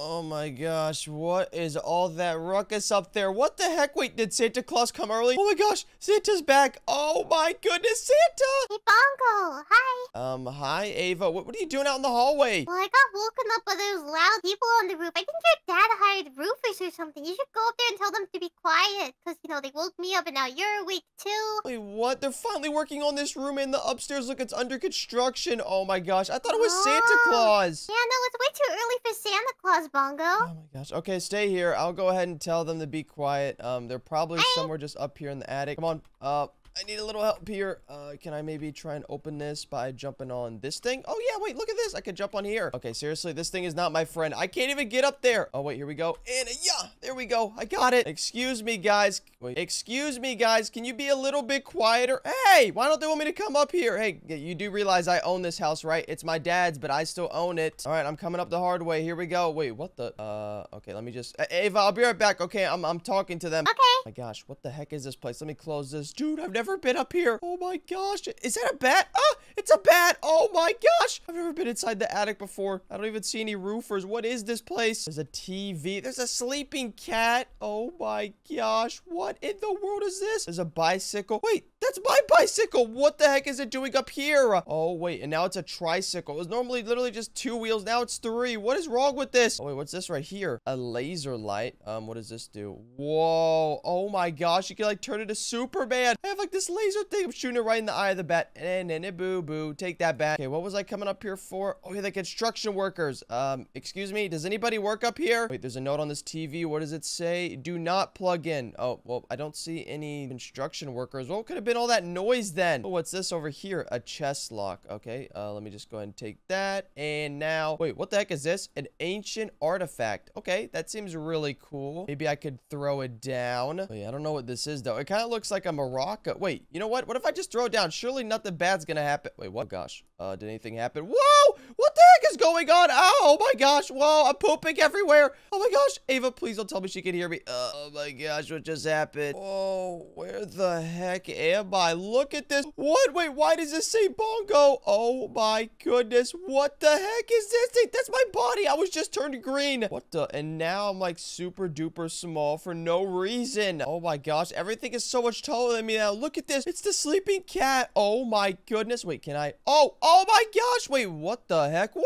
Oh my gosh, what is all that ruckus up there? What the heck? Wait, did Santa Claus come early? Oh my gosh, Santa's back. Oh my goodness, Santa! Hey, Bongo. Hi. Um, hi, Ava. What, what are you doing out in the hallway? Well, I got woken up by those loud people on the roof. I think your dad hired roofers or something. You should go up there and tell them to be quiet. Because, you know, they woke me up and now you're awake too. Wait, what? They're finally working on this room in the upstairs. Look, it's under construction. Oh my gosh, I thought it was Santa Oh. Claus. Yeah, no, it's way too early for Santa Claus, Bongo. Oh my gosh. Okay, stay here. I'll go ahead and tell them to be quiet. Um, they're probably somewhere just up here in the attic. Come on. Uh, I need a little help here. Uh, can I maybe try and open this by jumping on this thing? Oh yeah, wait, look at this. I can jump on here. Okay, seriously, this thing is not my friend. I can't even get up there. Oh wait, here we go. And uh, yeah, there we go. I got it. Excuse me, guys. Wait, excuse me, guys. Can you be a little bit quieter? Hey, why don't they want me to come up here? Hey, you do realize I own this house, right? It's my dad's, but I still own it. All right, I'm coming up the hard way. Here we go. Wait, what the? Uh, okay, let me just. Uh, Ava, I'll be right back. Okay, I'm I'm talking to them. Okay. My gosh, what the heck is this place? Let me close this. Dude, I've never been up here. Oh my gosh. Is that a bat? Ah, it's a bat. Oh my gosh. I've never been inside the attic before. I don't even see any roofers. What is this place? There's a TV. There's a sleeping cat. Oh my gosh. What in the world is this? There's a bicycle. Wait, that's my bicycle. What the heck is it doing up here? Oh, wait. And now it's a tricycle. It was normally literally just two wheels. Now it's three. What is wrong with this? Oh, wait, what's this right here? A laser light. Um, what does this do? Whoa. Oh my gosh. You can like turn into Superman. I have like this laser thing. I'm shooting it right in the eye of the bat. And then it boo boo. Take that back. Okay, what was I coming up here for? Oh, yeah, the construction workers. Um, excuse me. Does anybody work up here? Wait, there's a note on this TV. What does it say? Do not plug in. Oh, well, I don't see any construction workers. What could have been all that noise then? Oh, what's this over here? A chest lock. Okay, uh, let me just go ahead and take that. And now, wait, what the heck is this? An ancient artifact. Okay, that seems really cool. Maybe I could throw it down. Wait, I don't know what this is though. It kind of looks like a maraca. Wait, you know what? What if I just throw it down? Surely nothing bad's gonna happen. Wait, what? Oh, gosh, uh, did anything happen? Whoa! What the heck is going on? Oh my gosh! Whoa! I'm pooping everywhere. Oh my gosh! Ava, please don't tell me she can hear me. Oh my gosh! What just happened? Oh, where the heck am I? Look at this. What? Wait, why does this say bongo? Oh my goodness! What the heck is this? That's my body. I was just turned green. What the? And now I'm like super duper small for no reason. Oh my gosh! Everything is so much taller than me now. Look at this. It's the sleeping cat. Oh my goodness. Wait, can I? Oh, oh Oh my gosh. Wait, what the heck? Wow!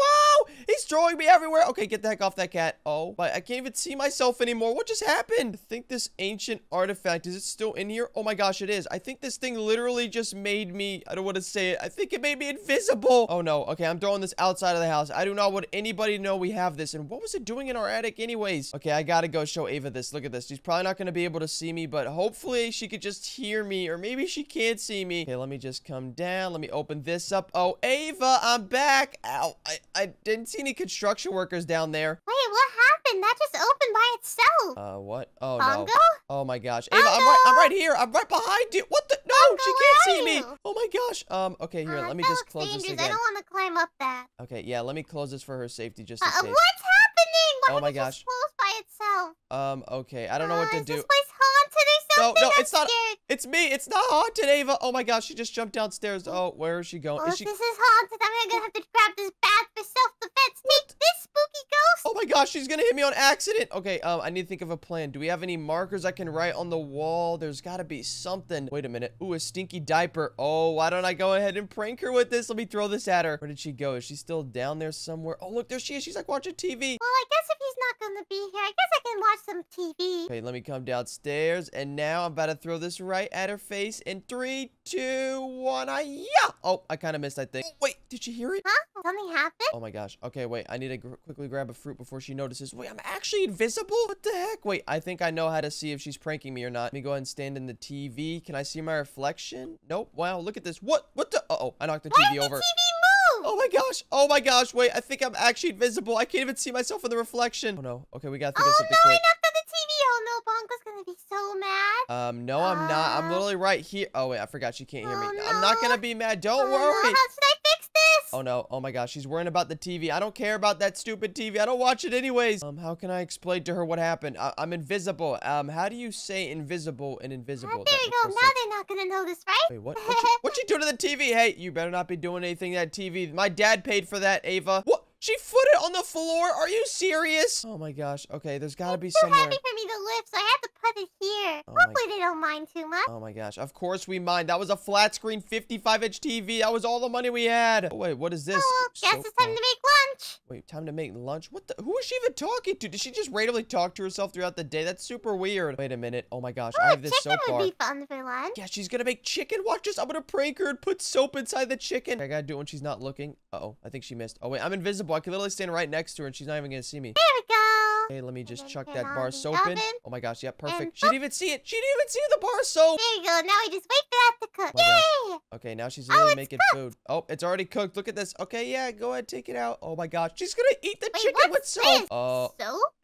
He's throwing me everywhere. Okay, get the heck off that cat. Oh, my, I can't even see myself anymore. What just happened? I think this ancient artifact, is it still in here? Oh my gosh, it is. I think this thing literally just made me, I don't want to say it. I think it made me invisible. Oh no. Okay, I'm throwing this outside of the house. I do not want anybody to know we have this. And what was it doing in our attic anyways? Okay, I gotta go show Ava this. Look at this. She's probably not gonna be able to see me, but hopefully she could just hear me. Or maybe she can't see me. Okay, let me just come down. Let me open this up. Oh, Ava, I'm back. Ow. I, I didn't see any construction workers down there. Wait, what happened? That just opened by itself. Uh, what? Oh, Bongo? no. Oh my gosh. Ava, I'm right, I'm right here. I'm right behind you. What the? No, Bongo, she can't see are me. Oh my gosh. Um, okay, here, Uh, let me just close this dangerous. again. I don't want to climb up that. Okay, yeah, let me close this for her safety just Uh, in uh, case. what's happening? Why Oh my gosh. just close by itself? Um, okay, I don't know what Uh, to do. this place haunted or No, something? no, I'm it's not-. It's me. It's not haunted, Ava. Oh my gosh, she just jumped downstairs. Oh, where is she going? Well, Is she? this is haunted, I'm gonna have to grab this bat for self-defense. Take this, spooky ghost. Oh my gosh, she's gonna hit me on accident. Okay, um, I need to think of a plan. Do we have any markers I can write on the wall? There's gotta be something. Wait a minute. Ooh, a stinky diaper. Oh, why don't I go ahead and prank her with this? Let me throw this at her. Where did she go? Is she still down there somewhere? Oh, look, there she is. She's like watching TV. Well, I guess not gonna be here, I guess I can watch some TV. Okay, let me come downstairs. And now I'm about to throw this right at her face. In three, two, one, I yeah. Oh, I kind of missed, I think. Oh, wait, did you hear it? Huh? Something happened? Oh my gosh. Okay, wait. I need to gr quickly grab a fruit before she notices. Wait, I'm actually invisible? What the heck? Wait, I think I know how to see if she's pranking me or not. Let me go ahead and stand in the TV. Can I see my reflection? Nope. Wow, look at this. What? What the? Uh-oh, I knocked the Why TV over. the TV? Oh my gosh. Oh my gosh. Wait, I think I'm actually invisible. I can't even see myself in the reflection. Oh no. Okay, we gotta think of Oh something no, I quick. knocked on the TV. Oh no, Bongo's gonna be so mad. Um, no, I'm not. I'm Uh, literally right here. Oh wait, I forgot she can't hear me. Oh, I'm not gonna be mad. Don't Oh, no, worry. How should I? Oh no, oh my gosh, she's worrying about the TV. I don't care about that stupid TV. I don't watch it anyways. Um, how can I explain to her what happened? I I'm invisible. Um, how do you say invisible and invisible? There you go. Now they're not gonna notice, right? Wait, what? What you, what you doing to the TV? Hey, you better not be doing anything to that TV. My dad paid for that, Ava. What? She put it on the floor. Are you serious? Oh my gosh. Okay, there's got to be somewhere. Too somewhere. heavy for me to lift, so I had to put it here. Oh my- Hopefully they don't mind too much. Oh my gosh. Of course we mind. That was a flat screen 55 inch TV. That was all the money we had. Oh, wait, what is this? Oh, well, guess it's time Sofa. to make lunch. Wait, time to make lunch? What the? Who is she even talking to? Did she just randomly talk to herself throughout the day? That's super weird. Wait a minute. Oh my gosh. I Oh, have this chicken soap bar. would be fun for lunch. Yeah, she's gonna make chicken. Watch this. I'm gonna prank her and put soap inside the chicken. I gotta do it when she's not looking. Uh oh, I think she missed. Oh wait, I'm invisible. I can literally stand right next to her and she's not even gonna see me. There we go. Okay, let me just chuck that bar soap in. Oh my gosh, yeah, And perfect. She didn't even see it. She didn't even see the bar soap. There you go. Now we just wait for that to cook. Oh. Yay! Okay, now she's Oh, really it's making food. Oh, it's already cooked. Look at this. Okay, yeah, go ahead, take it out. Oh my gosh, she's gonna eat the Wait, chicken with soap. this? Uh, Soap?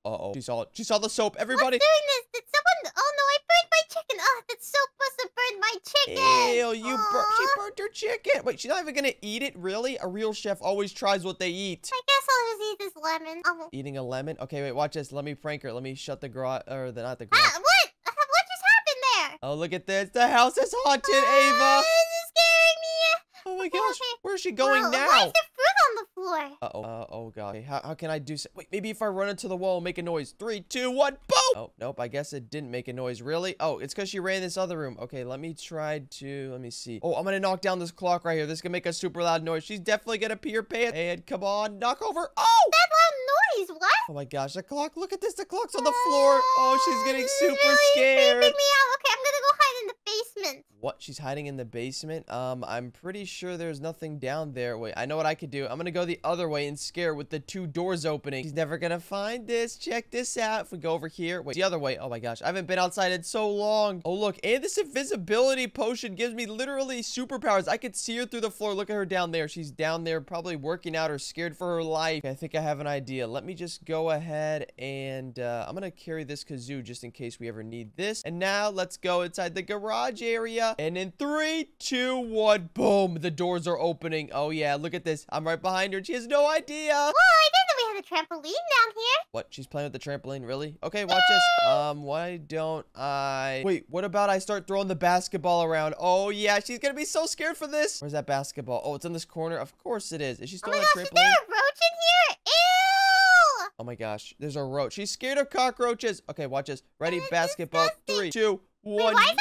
uh oh, she saw it. She saw the soap. Everybody. What's doing this? Did someone? Oh no, I burned my chicken. Oh, that soap must have burned my chicken. Ew, you bur- she burnt her chicken. Wait, she's not even gonna eat it, really? A real chef always tries what they eat. I guess I'll just eat this lemon. Oh. Eating a lemon? Okay, wait, watch this. Let me prank her. Let me shut the garage, or the, not the garage. Ah, what? Uh, What just happened there? Oh, look at this. The house is haunted, Ah, Ava. This is scaring me. Oh my okay, gosh. okay. Where's she going Why now? is there fruit on the floor? Uh-oh. Uh, oh, God. Okay, how, how can I do so? Wait, maybe if I run into the wall and make a noise. Three, two, one, boom! Oh, nope. I guess it didn't make a noise. Really? Oh, it's because she ran this other room. Okay, let me try to... Let me see. Oh, I'm going to knock down this clock right here. This is going to make a super loud noise. She's definitely going to pee her pants. And come on, knock over. Oh! That loud noise. What? Oh my gosh, the clock. Look at this. The clock's on the floor. Oh, she's getting super really scared. creeping me out. Okay, I'm gonna go hide in the basement. What? She's hiding in the basement? Um, I'm pretty sure there's nothing down there. Wait, I know what I could do. I'm gonna go the other way and scare with the two doors opening. She's never gonna find this. Check this out. If we go over here. Wait, the other way. Oh my gosh, I haven't been outside in so long. Oh, look. And this invisibility potion gives me literally superpowers. I could see her through the floor. Look at her down there. She's down there probably working out or scared for her life. Okay, I think I have an idea. Let me just go ahead and uh, I'm gonna carry this kazoo just in case we ever need this. And now let's go inside the garage area. And in three, two, one, boom, the doors are opening. Oh yeah, look at this. I'm right behind her. She has no idea. Whoa, I didn't know we had a trampoline down here. What? She's playing with the trampoline? Really? Okay, watch this. Um, why don't I... Wait, what about I start throwing the basketball around? Oh, yeah, she's gonna be so scared for this. Where's that basketball? Oh, it's in this corner. Of course it is. Is she Oh still my on gosh, the is trampoline? there a roach in here? Ew! Oh my gosh, there's a roach. She's scared of cockroaches. Okay, watch this. Ready, basketball. disgusting. Three, two, Wait, one. why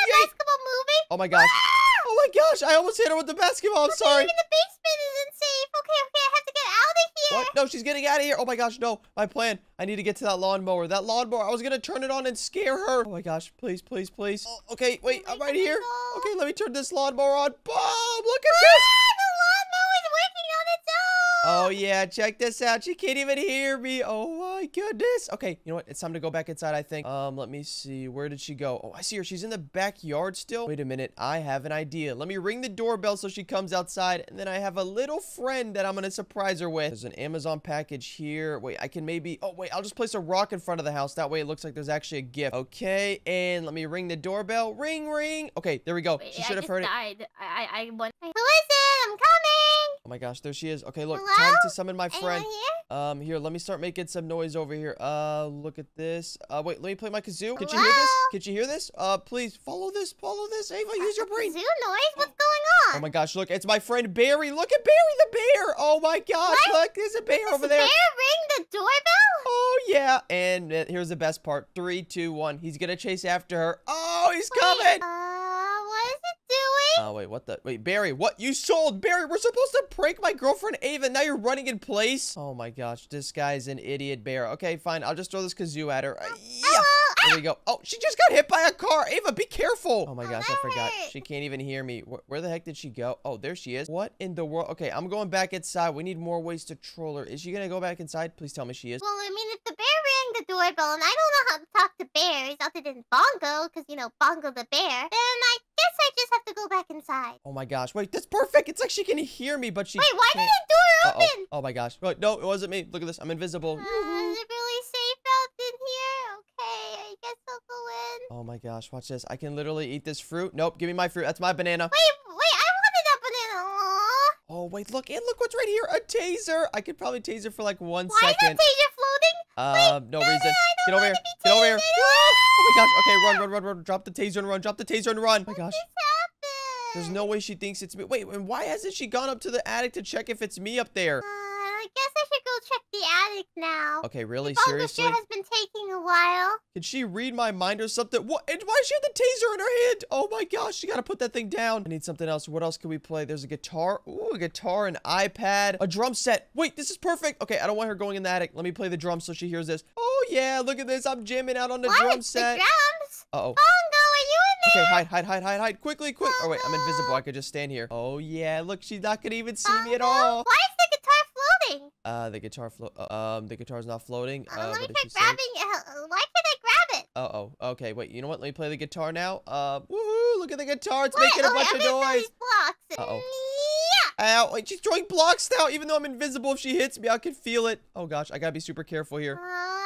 Oh my gosh. Oh my gosh, I almost hit her with the basketball. I'm sorry. Even the basement isn't safe. Okay, okay, I have to get out of here. What? No, she's getting out of here. Oh my gosh, no. My plan. I need to get to that lawnmower. That lawnmower. I was gonna turn it on and scare her. Oh my gosh, please, please, please. Oh, okay, wait, Oh I'm right here. Okay, let me turn this lawnmower on. Boom! Look at ah, this. Ah, the lawnmower's working on its own. Oh yeah, check this out. She can't even hear me. Oh my goodness. Okay, you know what? It's time to go back inside, I think. Um, let me see. Where did she go? Oh, I see her. She's in the backyard still. Wait a minute. I have an idea. Let me ring the doorbell so she comes outside. And then I have a little friend that I'm gonna surprise her with. There's an Amazon package here. Wait, I can maybe... Oh, wait. I'll just place a rock in front of the house. That way it looks like there's actually a gift. Okay, and let me ring the doorbell. Ring, ring. Okay, there we go. Wait, She should have heard it. died. I, I, I want. Who is it? I'm coming. Oh my gosh, there she is. Okay, look. Time to summon my friend. Here? Um, here, let me start making some noise over here. Uh, look at this. Uh, wait, let me play my kazoo. Can you hear this? Hello? Can you hear this? Uh, please follow this. Follow this. Ava, use your brain. Kazoo noise? What's going on? Oh my gosh, look, it's my friend Barry. Look at Barry the bear. Oh my gosh, What? look, there's a bear Does over the there. bear ring the doorbell? Oh yeah, and uh, here's the best part. Three, two, one. He's gonna chase after her. Oh, he's coming. Uh, what is it Oh wait, what the? Wait, Barry, what? You sold Barry? We're supposed to prank my girlfriend Ava. Now you're running in place. Oh my gosh, this guy's an idiot bear. Okay, fine. I'll just throw this kazoo at her. Uh, yeah. Hello? There we go. Oh, she just got hit by a car. Ava, be careful. Oh my Oh, gosh, I forgot. She can't even hear me. Wh- Where the heck did she go? Oh, there she is. What in the world? Okay, I'm going back inside. We need more ways to troll her. Is she gonna go back inside? Please tell me she is. Well, I mean, if the bear rang the doorbell and I don't know how to talk to bears other than Bongo, because, you know, Bongo the bear, then I guess I just have to go back inside. Oh my gosh. Wait, that's perfect. It's like she can hear me, but she Wait, why did can't. the door Uh-oh. open? Oh my gosh. Wait, no, it wasn't me. Look at this. I'm invisible. Uh, is it really my gosh, watch this. I can literally eat this fruit. Nope, give me my fruit. That's my banana. Wait, wait, I wanted that banana. Aw. Oh, wait, look. And look what's right here. A taser. I could probably taser for like one Why is second. that taser floating? Um, no no, no, reason. Don't Get over here. Get over here. Oh my gosh. Okay, run, run, run, run. Drop the taser and run. Drop the taser and run. Oh my gosh. What happened? There's no way she thinks it's me. Wait, and why hasn't she gone up to the attic to check if it's me up there? Uh, I guess I go attic now. Okay, really? Bongo Seriously? sure has been taking a while. Can she read my mind or something? What? And why does she have the taser in her hand? Oh my gosh, she gotta put that thing down. I need something else. What else can we play? There's a guitar. Ooh, a guitar, an iPad, a drum set. Wait, this is perfect. Okay, I don't want her going in the attic. Let me play the drums so she hears this. Oh yeah, look at this. I'm jamming out on the what? drum The set. drums? Uh oh. Bongo, are you in there? Okay, hide, hide, hide, hide, hide. Quickly, quick. Oh, wait, I'm invisible. I could just stand here. Oh, yeah. Look, she's not going to even see me at all. Why is the guitar floating? Uh, the guitar. Uh, um, the guitar's not floating. Uh, Uh, let me try grabbing it. Uh, Why can't I grab it? Uh oh. Okay, wait. You know what? Let me play the guitar now. Uh, woohoo! Look at the guitar. It's What? making a oh, wait, bunch I'm of noise. these blocks. Uh-oh. Yeah. Ow! Wait, she's throwing blocks now. Even though I'm invisible, if she hits me, I can feel it. Oh gosh, I gotta be super careful Uh, here. where did that guitar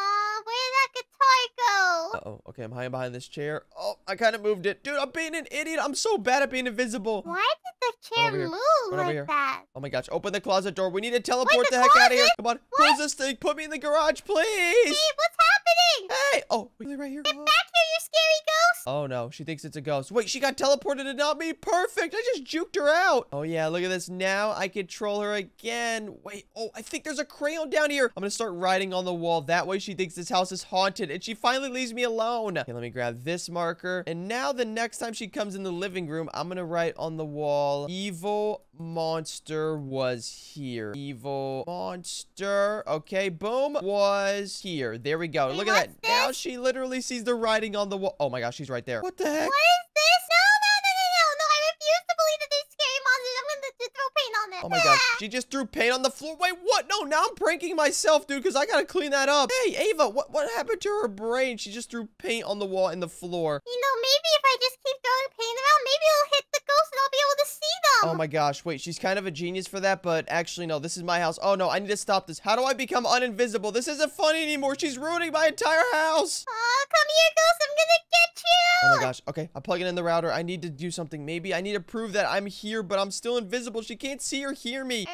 go? Uh oh. Okay, I'm hiding behind this chair. Oh, I kind of moved it, dude. I'm being an idiot. I'm so bad at being invisible. Why did the chair move like here. that? Oh my gosh, open the closet door. We need to teleport the the, heck out of here. Come on, What? close this thing. Put me in the garage, please. Hey, what's happening? Hey! Oh, really right here? Get Oh. back here, scary ghost! Oh no, she thinks it's a ghost. Wait, she got teleported and not me. Perfect. I just juked her out. Oh yeah, look at this. Now I can troll her again. Wait, oh, I think there's a crayon down here. I'm gonna start writing on the wall. That way she thinks this house is haunted and she finally leaves me alone. Okay, let me grab this marker. And now the next time she comes in the living room, I'm gonna write on the wall, evil monster was here. Evil monster. Okay, boom, was here. There we go. Hey, Look at that. what's Now she literally sees the writing on the wall. Oh my gosh, she's right there. What the heck? What is this? No, no, no, no, no, no! I refuse to believe that there's scary monsters. I'm gonna th- throw paint on it. Oh my gosh, she just threw paint on the floor. Wait, what? No, now I'm pranking myself, dude, because I gotta clean that up. Hey, Ava, what, what happened to her brain? She just threw paint on the wall and the floor. You know, maybe if I just keep throwing paint around, maybe it'll hit the ghost and I'll be able to see them. Oh my gosh, wait, she's kind of a genius for that, but actually, no, this is my house. Oh no, I need to stop this. How do I become uninvisible? This isn't funny anymore. She's ruining my entire house. Oh, come here, ghost. I'm gonna get you. Oh my gosh, okay, I'm plugging in the router. I need to do something. Maybe I need to prove that I'm here, but I'm still invisible. She can't see or hear me.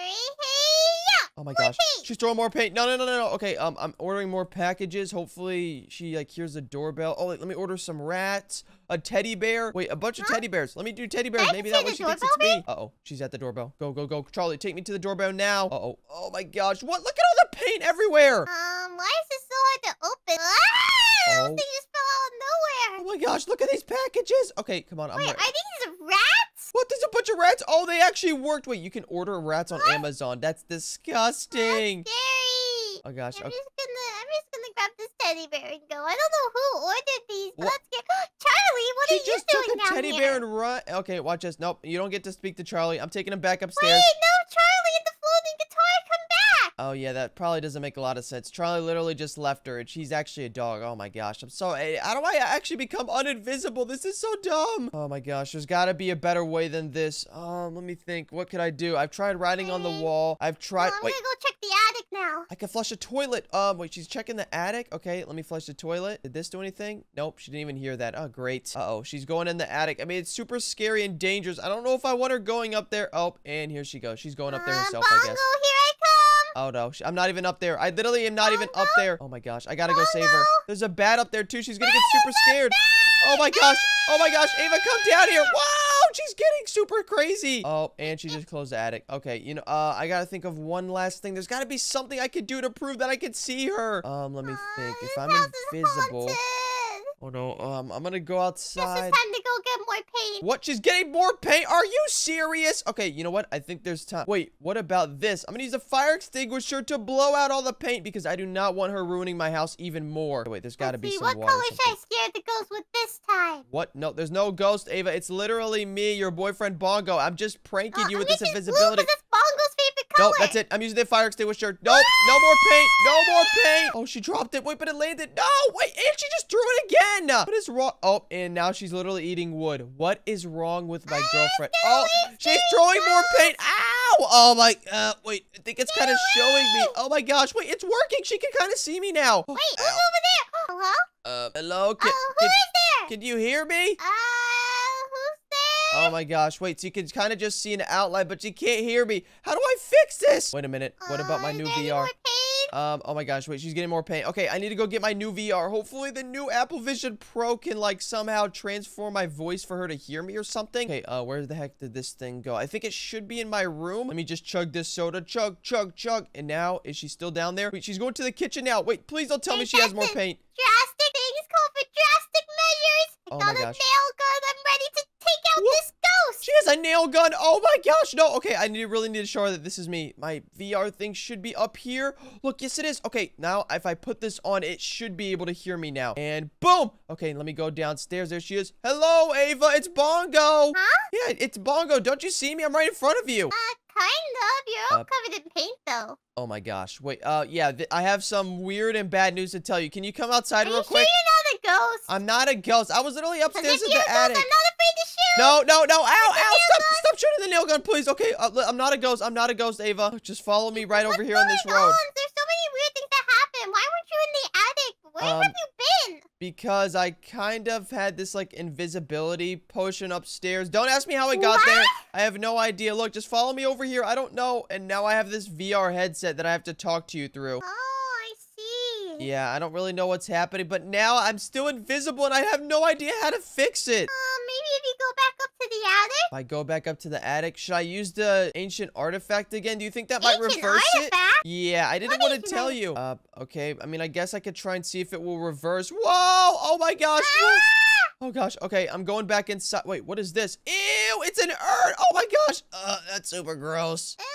Oh my More gosh. paint. She's throwing more paint. No, no, no, no, no. Okay, um, I'm ordering more packages. Hopefully she like hears the doorbell. Oh, wait, let me order some rats, a teddy bear. Wait, a bunch of teddy bears. Let me do teddy bears. I Maybe that way she thinks it's me. Uh-oh, she's at the doorbell. Go, go, go. Charlie, take me to the doorbell now. Uh-oh. Oh my gosh. What? Look at all the paint everywhere. Um, why is this so hard to open? Ah! Oh. Those things just fell out of Oh nowhere. my gosh, look at these packages. Okay, come on. I'm Wait, ready. are these rats? What? There's a bunch of rats. Oh, they actually worked. Wait, you can order rats on Amazon. That's disgusting. Scary. Oh gosh. I'm Okay. just gonna, I'm just gonna grab this teddy bear and go. I don't know who ordered these, but What? that's scary. Charlie, what She are you doing just took a teddy here? bear and run. Okay, watch this. Nope, you don't get to speak to Charlie. I'm taking him back upstairs. Wait, no, Charlie and the floating guitar, come back. Oh yeah, that probably doesn't make a lot of sense. Charlie literally just left her, and she's actually a dog. Oh my gosh, I'm so. eh, How do I actually become uninvisible? This is so dumb. Oh my gosh, there's got to be a better way than this. Um, let me think. What could I do? I've tried writing on the wall. I've tried. Well, I'm Wait, gonna go check the attic now. I can flush a toilet. Um, wait, she's checking the attic. Okay, let me flush the toilet. Did this do anything? Nope, she didn't even hear that. Oh, great. Uh-oh, she's going in the attic. I mean, it's super scary and dangerous. I don't know if I want her going up there. Oh, and here she goes. She's going up there Uh, herself, I Bongo, guess. here I come. Oh no, I'm not even up there. I literally am not even up there. Oh my gosh, I gotta go Oh, save her. no. There's a bat up there too. She's gonna get super scared. Oh my gosh. Oh my gosh, Ava, come down here. Wow, she's getting super crazy. Oh, and she just closed the attic. Okay, you know, uh, I gotta think of one last thing. There's gotta be something I could do to prove that I could see her. Um, let me think. If I'm invisible. Oh no, um, I'm gonna go outside. Paint. What? She's getting more paint? Are you serious? Okay, you know what? I think there's time. Wait, what about this? I'm gonna use a fire extinguisher to blow out all the paint because I do not want her ruining my house even more. Wait, there's gotta Let's be see, some what water. or color should. I scare the ghost with this time? What? No, there's no ghost, Ava. It's literally me, your boyfriend Bongo. I'm just pranking Uh, you with I'm this using blue invisibility. 'cause it's Bongo's Nope, that's it. I'm using the fire extinguisher. Nope, no more paint. No more paint. Oh, she dropped it. Wait, but it landed. No, wait, and she just threw it again. What is wrong? Oh, and now she's literally eating wood. What is wrong with my girlfriend? Oh, she's throwing more paint. Ow! Oh my. Uh, wait. I think it's kind of showing me. Oh my gosh. Wait, it's working. She can kind of see me now. Wait, who's over there? Hello? Uh, hello. Can, Oh, who can, is there? can you hear me? Uh? Oh my gosh, wait, so you can kind of just see an outline, but you can't hear me. How do I fix this? Wait a minute, what about my new is there any VR? Um, oh my gosh, wait, she's getting more paint. Okay, I need to go get my new VR. Hopefully the new Apple Vision Pro can like somehow transform my voice for her to hear me or something. Okay, uh, where the heck did this thing go? I think it should be in my room. Let me just chug this soda. Chug, chug, chug. And now, is she still down there? Wait, she's going to the kitchen now. Wait, please don't tell me she has more paint. Drastic things call for drastic measures. I Oh got my a gosh. nail gun. I'm ready to take out What? this ghost. She has a nail gun. Oh my gosh. No. Okay. I need, really need to show her that this is me. My VR thing should be up here. Look. Yes, it is. Okay. Now, if I put this on, it should be able to hear me now. And boom. Okay. Let me go downstairs. There she is. Hello, Ava. It's Bongo. Huh? Yeah, it's Bongo. Don't you see me? I'm right in front of you. Uh, kind of. You're all Uh, covered in paint, though. Oh my gosh. Wait. Uh, yeah. I have some weird and bad news to tell you. Can you come outside Are real you quick? sure you're not a ghost? I'm not a ghost. I was literally upstairs in the ghost, attic. I'm not afraid to. No, no, no. Ow, ow. Stop, stop shooting the nail gun, please. Okay, uh, I'm not a ghost. I'm not a ghost, Ava. Just follow me right over here on this road. on? There's so many weird things that happen. Why weren't you in the attic? Where Um, have you been? Because I kind of had this, like, invisibility potion upstairs. Don't ask me how I got there. I have no idea. Look, just follow me over here. I don't know. And now I have this VR headset that I have to talk to you through. Oh, I see. Yeah, I don't really know what's happening, but now I'm still invisible and I have no idea how to fix it. Uh, maybe to the attic. If I go back up to the attic, should I use the ancient artifact again? Do you think that might Ancient reverse it? Yeah, I didn't What want to tell you. Uh, okay. I mean, I guess I could try and see if it will reverse. Whoa! Oh my gosh! Ah! Oh gosh. Okay, I'm going back inside. Wait, what is this? Ew! It's an urn. Oh my gosh! Uh, that's super gross. Ew,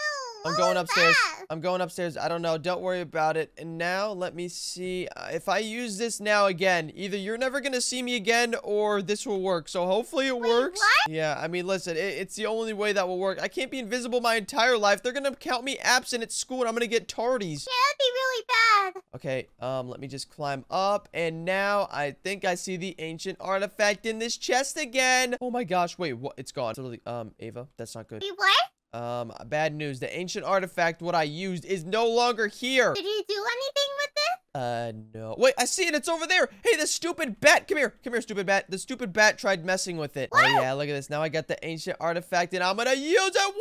I'm going upstairs. I'm going upstairs. I don't know. Don't worry about it. And now, let me see. Uh, if I use this now again, either you're never going to see me again or this will work. So hopefully it works. what? Yeah, I mean, listen, it, it's the only way that will work. I can't be invisible my entire life. They're going to count me absent at school and I'm going to get tardies. Yeah, that'd be really bad. Okay, um, let me just climb up. And now I think I see the ancient artifact in this chest again. Oh my gosh, wait, what? It's gone. Totally, um, Ava, that's not good. Wait, what? Um, bad news. The ancient artifact, what I used, is no longer here. Did you do anything with it? Uh, no. Wait, I see it. It's over there. Hey, the stupid bat. Come here. Come here, stupid bat. The stupid bat tried messing with it. Oh, yeah. Look at this. Now I got the ancient artifact, and I'm gonna use it.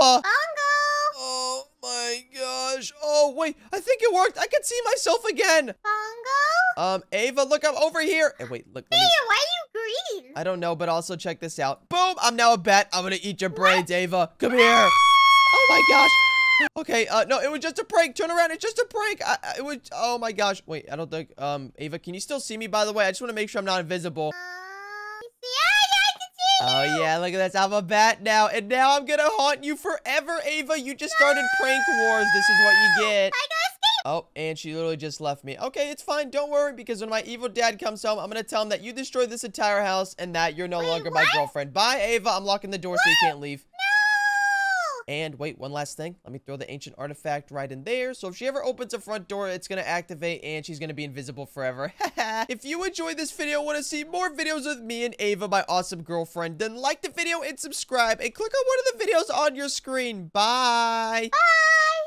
Wow! Bongo! Oh, my gosh. Oh, wait. I think it worked. I can see myself again. Bongo? Um, Ava, look. I'm over here. Hey, wait. Look. Hey, me... why are you green? I don't know, but also check this out. Boom! I'm now a bat. I'm gonna eat your brains, Ava. Come here. Oh my gosh. Okay, uh, no, it was just a prank. Turn around. It's just a prank. I, I, it was. Oh my gosh. Wait, I don't think. Um, Ava, can you still see me? By the way, I just want to make sure I'm not invisible. Um, yeah, yeah, I can see you. Oh yeah, look at this. I'm a bat now, and now I'm gonna haunt you forever, Ava. You just started prank wars. This is what you get. I escape. Oh, and she literally just left me. Okay, it's fine. Don't worry, because when my evil dad comes home, I'm gonna tell him that you destroyed this entire house and that you're no Wait, longer my girlfriend. Bye, Ava. I'm locking the door so you can't leave. No! And wait, one last thing. Let me throw the ancient artifact right in there. So if she ever opens the front door, it's going to activate and she's going to be invisible forever. if you enjoyed this video and want to see more videos with me and Ava, my awesome girlfriend, then like the video and subscribe and click on one of the videos on your screen. Bye. Bye!